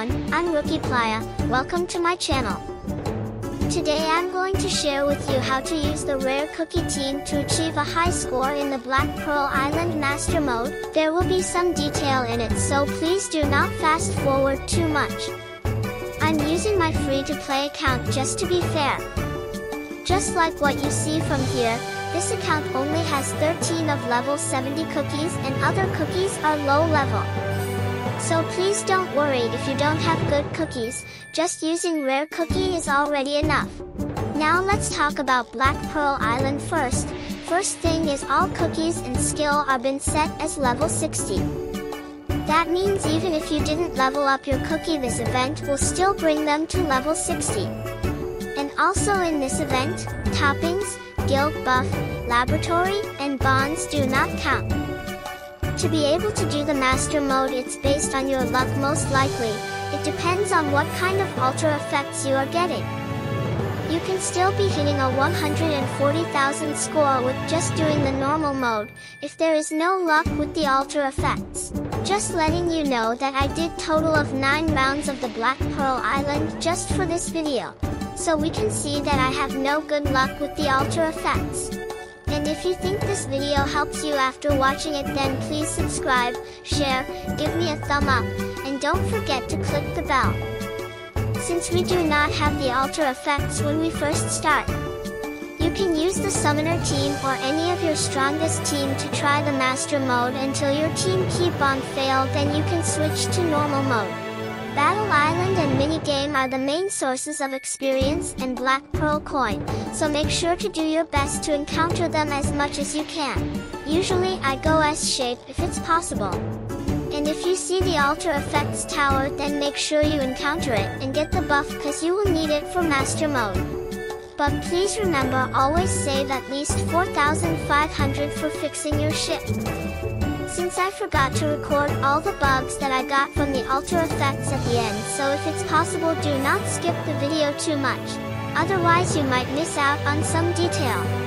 everyone, I'm Rookie Playa, welcome to my channel. Today I'm going to share with you how to use the Rare Cookie team to achieve a high score in the Black Pearl Island Master Mode. There will be some detail in it so please do not fast forward too much. I'm using my free-to-play account just to be fair. Just like what you see from here, this account only has 13 of level 70 cookies and other cookies are low level. So please don't worry if you don't have good cookies, just using rare cookie is already enough. Now let's talk about Black Pearl Island first. First thing is all cookies and skill are been set as level 60. That means even if you didn't level up your cookie this event will still bring them to level 60. And also in this event, toppings, guild buff, laboratory, and bonds do not count. To be able to do the master mode it's based on your luck most likely, it depends on what kind of ultra effects you are getting. You can still be hitting a 140,000 score with just doing the normal mode, if there is no luck with the ultra effects. Just letting you know that I did total of 9 rounds of the Black Pearl Island just for this video. So we can see that I have no good luck with the ultra effects. And if you think this video helps you after watching it then please subscribe, share, give me a thumb up, and don't forget to click the bell. Since we do not have the ultra effects when we first start, you can use the summoner team or any of your strongest team to try the master mode until your team keep on fail then you can switch to normal mode. Battle Island and minigame are the main sources of experience and Black Pearl coin, so make sure to do your best to encounter them as much as you can. Usually I go S-shape if it's possible. And if you see the Ultra Effects tower then make sure you encounter it and get the buff cause you will need it for Master Mode. But please remember always save at least 4500 for fixing your ship. Since I forgot to record all the bugs that I got from the Ultra Effects at the end so if it's possible do not skip the video too much. Otherwise you might miss out on some detail.